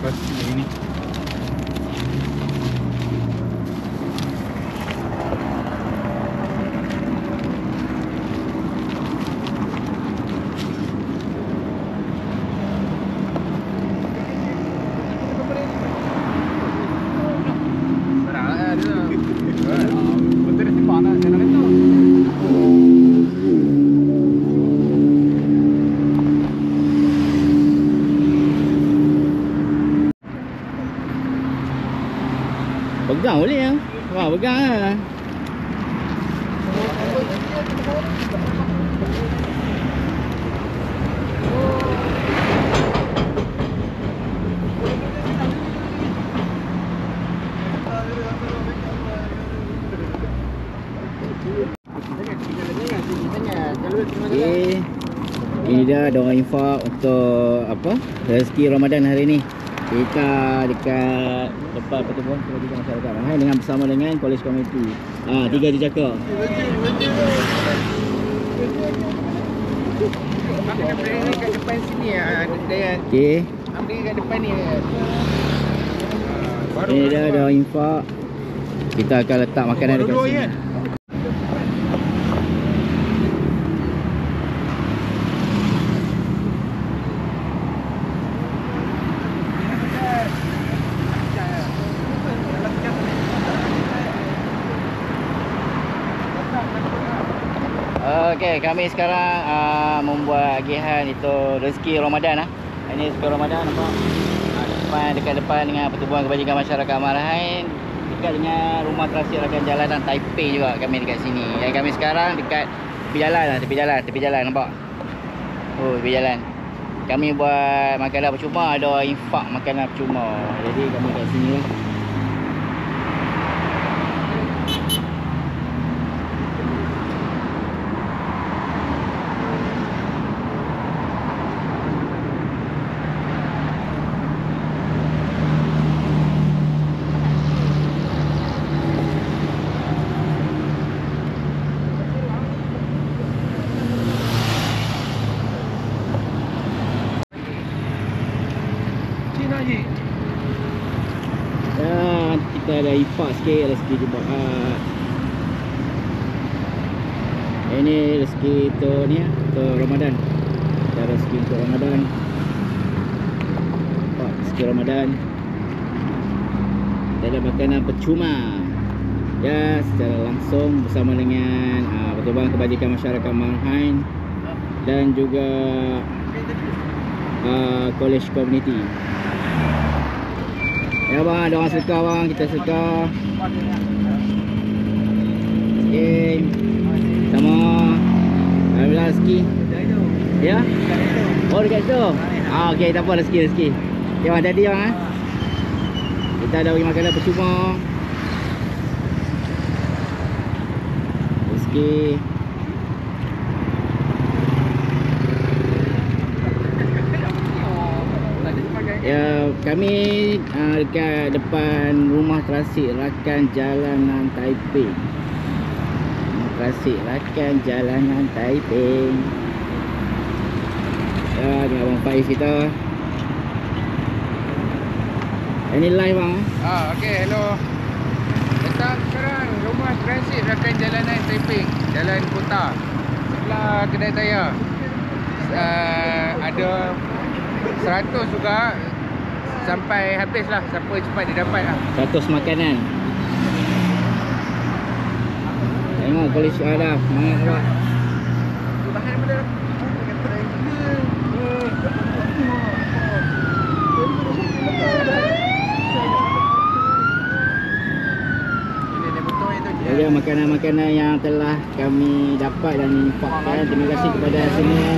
красивыми. Pegang boleh ya. Wah, pegang ah. Okey. Ini dia doa infak untuk apa? Rezeki Ramadan hari ni. Kita dekat depan pertubuhan kebajikan masyarakat Mahal dengan bersama dengan College Committee. Ah, tiga kat depan sini ah. Okey. ambil kat depan ni. Baru Ini dia doa infak. Kita akan letak makanan dekat sini. kan? Kami sekarang uh, membuat agihan itu rezeki Ramadan ah. Ini rezeki Ramadan nampak. Uh, depan dekat depan dengan pertubuhan kebajikan masyarakat Marahain dekat dengan rumah terasir rakan jalanan Taipei juga kami dekat sini. Dan kami sekarang dekat tepi jalan lah, tepi jalan, tepi jalan nampak. Oh, tepi jalan. Kami buat makanan percuma, ada infak makanan percuma. Jadi kami kat sini lah. Cina je. Ya, kita ada infak sikit rezeki jemaat. Ini rezeki untuk ni ya, untuk Ramadan. Ada rezeki untuk Ramadan. Infak rezeki Ramadan. Kita ada makanan percuma. Ya, secara langsung bersama dengan uh, Pertubuhan Kebajikan Masyarakat Malhain dan juga uh, College Community. Ya bang, ada orang sedekah bang, kita sedekah. Okey. Sama. Alhamdulillah rezeki. Ya? Oh dekat situ. Ah okey, tak apa rezeki rezeki. Okey bang, jadi bang eh. Kita ada bagi makanan percuma. Rezeki. Ya, kami uh, dekat depan rumah transit rakan jalanan Taipei. Rumah transit rakan jalanan Taipei. Ya, dengan Abang Faiz kita. Ini live bang. eh? Ah, okey, hello. Datang sekarang rumah transit rakan jalanan Taiping, Jalan Kota. Sebelah kedai saya. Uh, ada 100 juga sampai habis lah siapa cepat dia dapat lah 100 makanan. Tengok polis ada. Semangat bang. bahan je Jadi makanan-makanan yang telah kami dapat dan infakkan Terima kasih kepada semua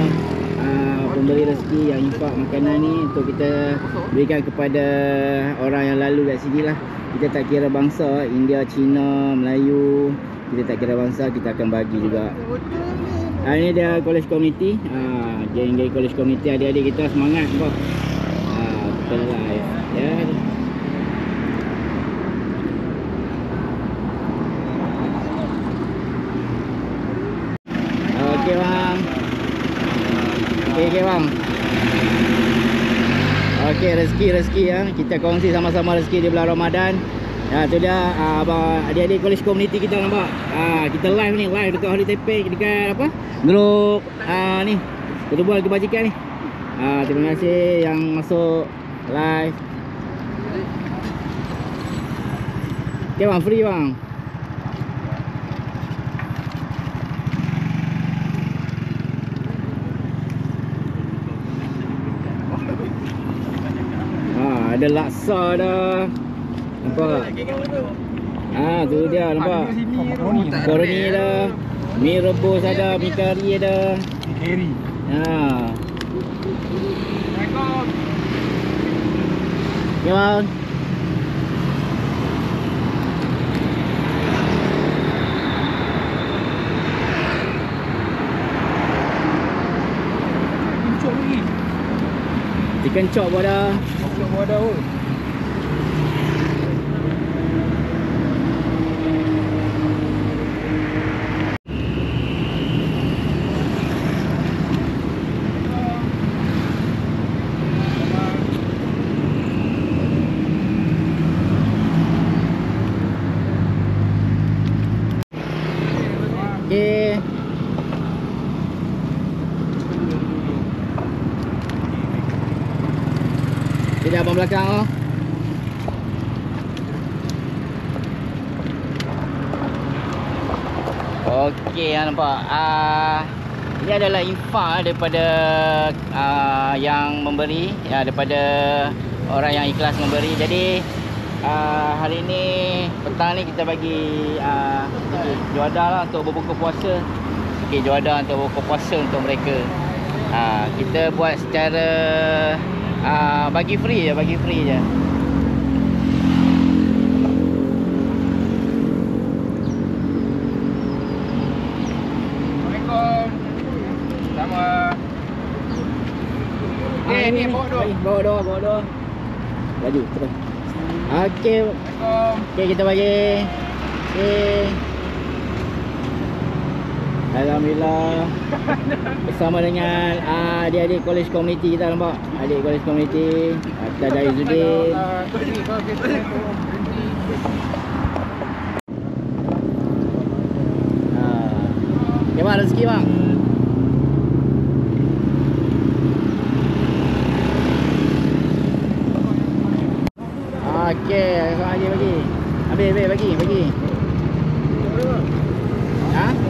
uh, pemberi rezeki yang infak makanan ni Untuk kita berikan kepada orang yang lalu kat sini lah. Kita tak kira bangsa, India, Cina, Melayu Kita tak kira bangsa, kita akan bagi juga. Ha, ini dia college community. Ha, Geng-geng college community adik-adik kita semangat ha, Kita live ya. Okey bang. Okey okey bang. Okey, rezeki-rezeki ya. Kita kongsi sama-sama rezeki di bulan Ramadan. Ya, tu dia uh, abang adik-adik college community kita nampak. Ah, kita live ni, live dekat Holy Taipei dekat apa? Grup ah ni. Pertubuhan kebajikan ni. Ah, terima kasih yang masuk live. Okay bang, free bang. Ah, ada laksa dah. Nampak? Ah, tu dia nampak. Korni dah. Mi rebus ada, mi kari ada. Keri. Ha. Ya bang. Chicken chop pun ada. Ada pun. Okey. Kita abang belakang oh. Okey, nampak. Ah ini adalah infak daripada ah, yang memberi, ya daripada orang yang ikhlas memberi. Jadi ah, hari ini petang ni kita bagi ah, okay, juadah lah untuk berbuka puasa. Okey, juadah untuk berbuka puasa untuk mereka. Ah, kita buat secara ah, bagi free je, bagi free je. Assalamualaikum. Sama. Ni bawa dulu. Bagi, Bawa dua, bawa dua. Laju, terus. Okey, Assalamualaikum. okey kita bagi. Okey. Alhamdulillah Bersama dengan uh, adik-adik college community kita nampak. Adik college community uh, Kita ada Izzuddin Ah, uh, Okay bang, rezeki bang Okey, bagi bagi. Habis, habis, bagi, bagi. Ha?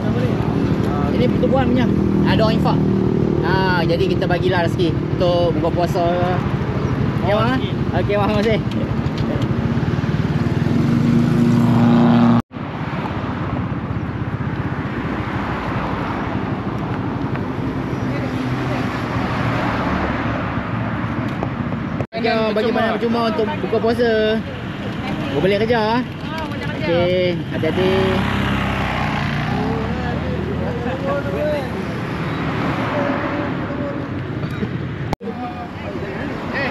Ini pertubuhan punya. Ada orang infak. Ha, Jadi kita bagilah rezeki Untuk buka puasa. Okey bang Okey bang, terima kasih. Kerja bagi mana percuma untuk buka puasa? Kau balik kerja ah. Okey, hati-hati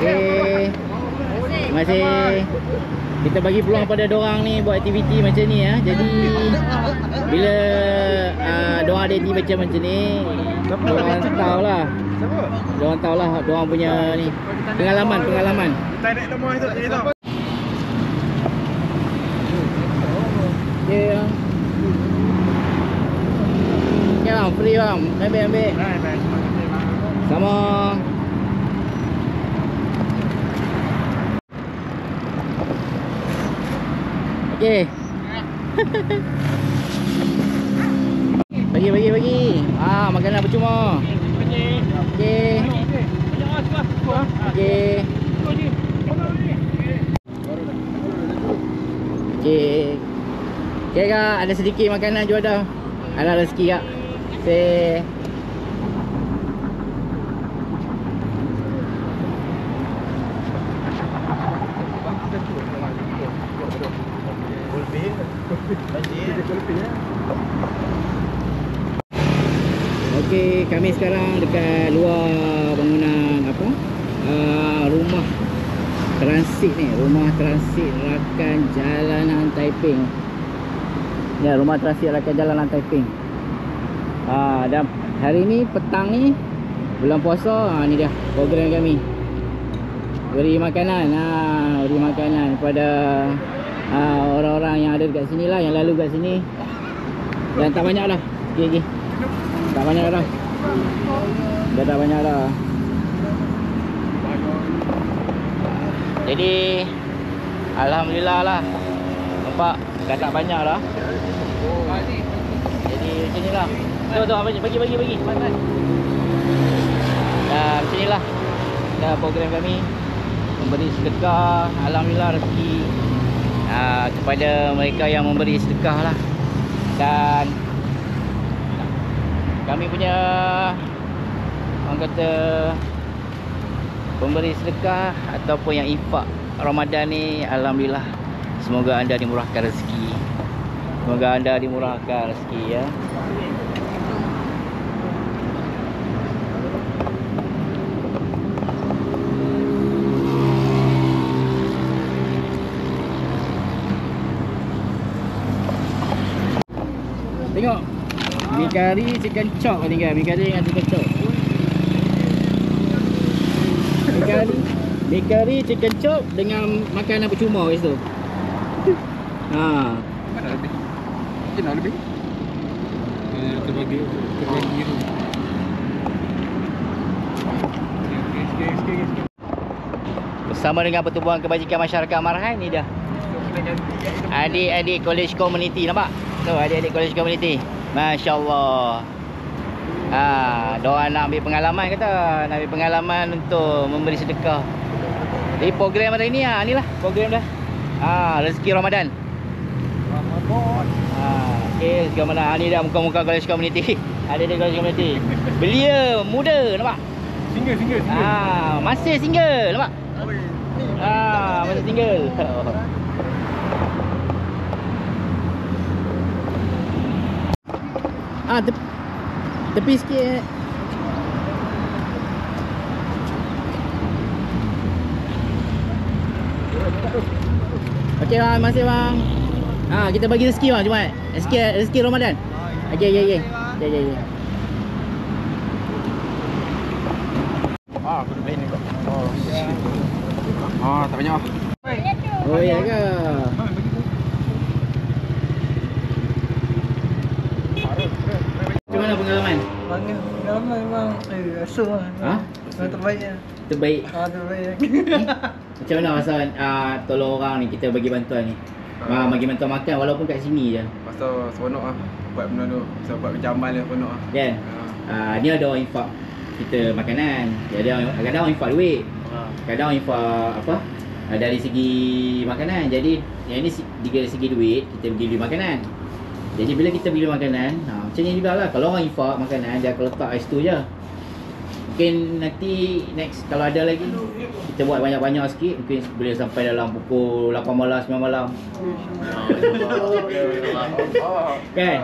Okey. Terima kasih. Kita bagi peluang pada dorang ni buat aktiviti macam ni ya. Jadi bila uh, dorang ada aktiviti macam macam ni, dorang tahulah. Siapa? Dorang tahulah dorang punya ni pengalaman, pengalaman. Ada nama itu, tahu. Okey. bang. Okey bang, free bang. Ambil ambil. Sama. Okey. bagi bagi bagi. Ah, makanan percuma. Okey. Okey. Okey. Okey kak, ada sedikit makanan jual dah. Ada rezeki kak. Say. Okey, kami sekarang dekat luar bangunan apa? Uh, rumah transit ni, rumah transit rakan jalanan Taiping. Ya, rumah transit rakan jalanan Taiping. Ah, dan hari ni petang ni bulan puasa, ah ni dia program kami. beri makanan ha, beri makanan kepada orang-orang yang ada dekat sini lah yang lalu kat sini dan tak banyak okey okey tak banyak dah dah tak banyak dah. Jadi alhamdulillah lah. Nampak dah tak banyak dah. Jadi macam ni lah. Tu tu bagi bagi bagi dan macam ni lah. Dah program kami. Memberi sedekah. Alhamdulillah rezeki uh, kepada mereka yang memberi sedekah lah. Dan kami punya orang kata pemberi sedekah ataupun yang infak Ramadan ni alhamdulillah semoga anda dimurahkan rezeki. Semoga anda dimurahkan rezeki ya Tengok Mi kari chicken chop ni kan. Mi kari dengan chicken chop. Mi kari Mi kari chicken chop dengan makanan percuma kat situ Ha. Mana lebih? Mungkin nak Bersama dengan Pertubuhan Kebajikan Masyarakat Marhan ni dah Adik-adik college community nampak? Tu adik-adik college community. Masya-Allah. Ha, diorang nak ambil pengalaman kata, nak ambil pengalaman untuk memberi sedekah. Jadi program hari ni ah, inilah program dah. Ah, rezeki Ramadan. Ramadan Ha, okey, rezeki Ramadan. Ha, ni dah muka-muka college community. Adik-adik college community. Belia muda nampak? Single single single Ah, masih single nampak? Ah, masih single. ah, tep tepi sikit. eh. Okey bang, masih bang. Ah, kita bagi rezeki bang Jumaat. Rezeki rezeki Ramadan. Okey okey okey. Okey okey okey. Ah, aku dah beli ni kok. Oh. Ah, tak banyak. Oh ya ke? Macam mana pengalaman? Bangga pengalaman memang eh, rasa lah Ha? Yang terbaik lah Terbaik. Ah, terbaik Macam mana rasa uh, tolong orang ni kita bagi bantuan ni? Ah, bagi bantuan makan walaupun kat sini je. Pasal seronok ah buat benda tu. Pasal buat kerja amal dia seronok ah. Kan? Uh, dia ada orang infak kita makanan. Jadi orang- kadang orang infak duit. Kadang orang infak apa? Uh, dari segi makanan. Jadi yang ni dari segi duit kita pergi beli makanan. Jadi bila kita beli makanan, ha, macam ni jugalah. Kalau orang infak makanan dia akan letak kat situ je. Mungkin nanti next kalau ada lagi kita buat banyak-banyak sikit mungkin boleh sampai dalam pukul 8 malam 9 malam. Kan?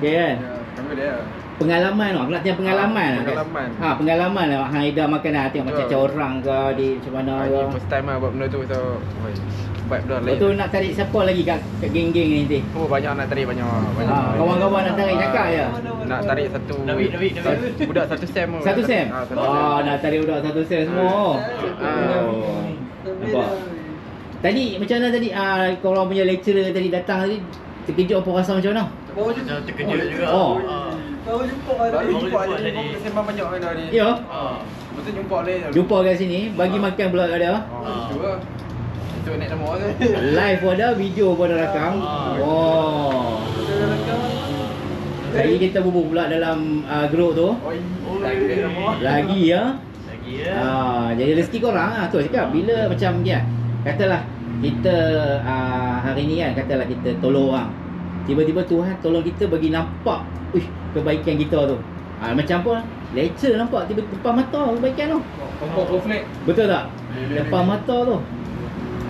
Okay kan? Kami dia. Pengalaman aku nak tengok pengalaman Ah, lah kan? pengalaman. Ha, pengalaman lah hang Ida makanan tengok macam Betul. macam orang ke di macam mana ke. ni first time lah buat benda tu so vibe dah Lepas lain. tu nak tarik siapa lagi kat, kat geng-geng ni nanti? Oh banyak nak tarik banyak. banyak. Ha, kawan-kawan nak tarik cakap je. Nak tarik satu David, David, David. satu- budak satu sem. tu. Satu sem? Ah, satu Oh, sem. nak tarik budak satu sem semua. Ah. Oh. Nampak? Tadi macam mana tadi ah korang punya lecturer tadi datang tadi terkejut apa rasa macam mana? Jumpa Terkejut juga Oh. Baru jumpa hari Baru ni jumpa tadi. jumpa sembang banyak kan hari. Ya. Ah. Betul jumpa dia. Jumpa kat sini, bagi makan pula kat dia. Oh, lah. Itu naik nama tu. Live pun ada, video pun ada rakam. Ah. Oh. Lagi kita bubuh pula dalam uh, grup tu. Oi, lagi ya. Lagi ya Ah, jadi rezeki korang ah tu cakap bila macam dia katalah kita ah, hari ni kan katalah kita tolong orang. Tiba-tiba Tuhan tolong kita bagi nampak uish kebaikan kita tu. Ah macam apa? Lecture nampak tiba depan mata kebaikan tu. Kompok konflik. Betul tak? Depan mata tu.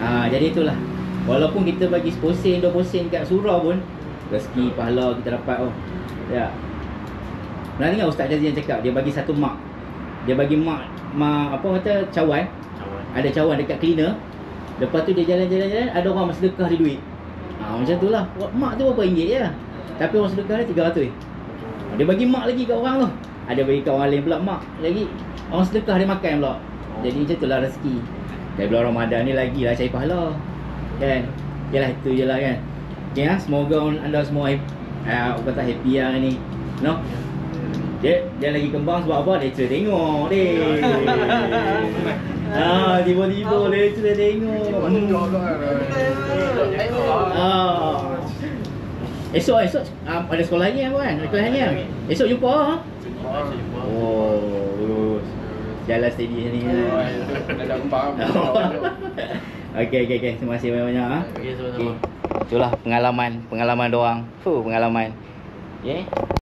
Ah jadi itulah. Walaupun kita bagi 10 sen 20 sen kat surau pun rezeki pahala kita dapat oh. Ya. Pernah dengar Ustaz Jazzy yang cakap dia bagi satu mak. Dia bagi mak mak apa kata cawan, Cawan ada cawan dekat cleaner. Lepas tu dia jalan-jalan-jalan ada orang sedekah dia duit. Ha, macam tu lah. Mak tu berapa ringgit je. Tapi orang sedekah dia 300. Dia bagi mak lagi kat orang tu. Ada bagi kat orang lain pula mak lagi. Orang sedekah dia makan pula. Jadi macam itulah rezeki. Dari bulan Ramadan ni lagi lah cari pahala. Kan? Yalah itu je lah kan. Okay ha? Semoga anda semua uh, kata happy lah ni. No? Dia, dia lagi kembang sebab apa? Dia cerita tengok deh. ah, tiba-tiba dia cerita tengok. Ah. Esok esok um, ada sekolah ni apa kan? Ada kelas ni? Esok jumpa ha? Oh. Jalan steady ni. Dah kembang. Okey okey okey. Terima kasih banyak-banyak ha. Okey, sama-sama. Okey. Itulah pengalaman, pengalaman doang. Fuh, pengalaman. Okay.